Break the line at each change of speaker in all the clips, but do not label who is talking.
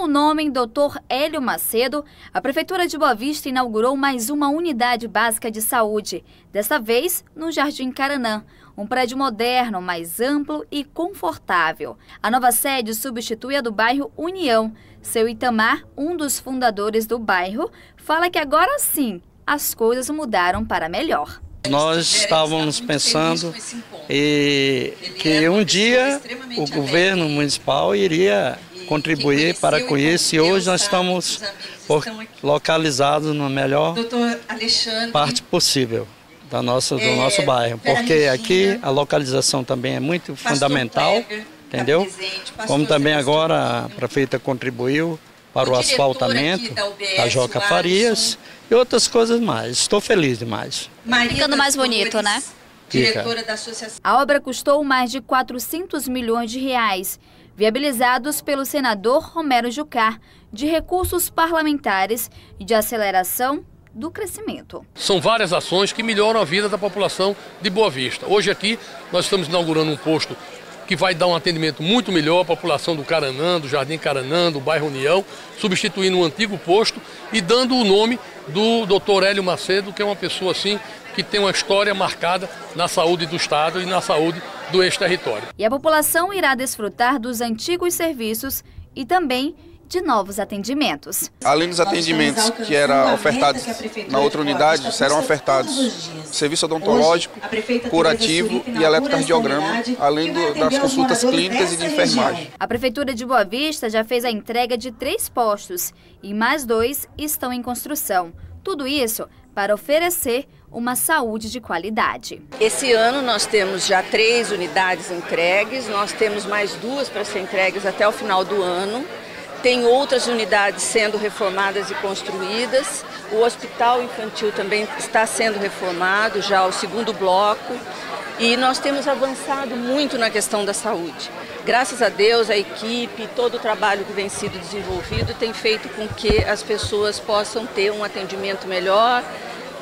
Com o nome Dr. Hélio Macedo, a Prefeitura de Boa Vista inaugurou mais uma unidade básica de saúde, desta vez no Jardim Caranã, um prédio moderno, mais amplo e confortável. A nova sede substitui a do bairro União. Seu Itamar, um dos fundadores do bairro, fala que agora sim as coisas mudaram para melhor.
Nós estávamos pensando e que um dia o governo municipal iria contribuir para com isso. E hoje nós estamos localizados na melhor parte possível da nossa, do nosso bairro, porque aqui a localização também é muito fundamental, entendeu? Como também agora a prefeita contribuiu para o asfaltamento da Joca Farias e outras coisas mais. Estou feliz demais.
Ficando mais bonito, né?
Diretora da associação.
A obra custou mais de 400 milhões de reais, viabilizados pelo senador Romero Jucá, de recursos parlamentares e de aceleração do crescimento.
São várias ações que melhoram a vida da população de Boa Vista. Hoje aqui nós estamos inaugurando um posto que vai dar um atendimento muito melhor à população do Caranã, do Jardim Caranã, do bairro União, substituindo um antigo posto e dando o nome do Dr. Hélio Macedo, que é uma pessoa assim que tem uma história marcada na saúde do Estado e na saúde do ex-território.
E a população irá desfrutar dos antigos serviços e também de novos atendimentos.
Além dos atendimentos que eram ofertados na outra unidade, serão ofertados serviço odontológico, curativo e eletrocardiograma, além do, das consultas clínicas e de enfermagem.
A Prefeitura de Boa Vista já fez a entrega de três postos e mais dois estão em construção. Tudo isso para oferecer uma saúde de qualidade.
Esse ano nós temos já três unidades entregues, nós temos mais duas para ser entregues até o final do ano. Tem outras unidades sendo reformadas e construídas. O hospital infantil também está sendo reformado, já o segundo bloco. E nós temos avançado muito na questão da saúde. Graças a Deus, a equipe, todo o trabalho que vem sido desenvolvido tem feito com que as pessoas possam ter um atendimento melhor.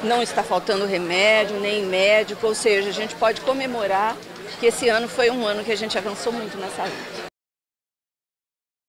Não está faltando remédio, nem médico, ou seja, a gente pode comemorar que esse ano foi um ano que a gente avançou muito na saúde.